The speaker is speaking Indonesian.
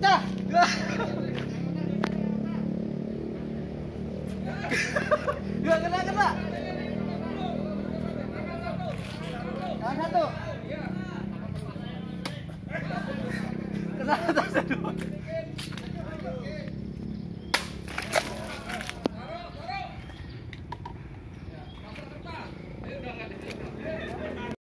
Dah. Dua kena kena. Kena satu. Kena satu.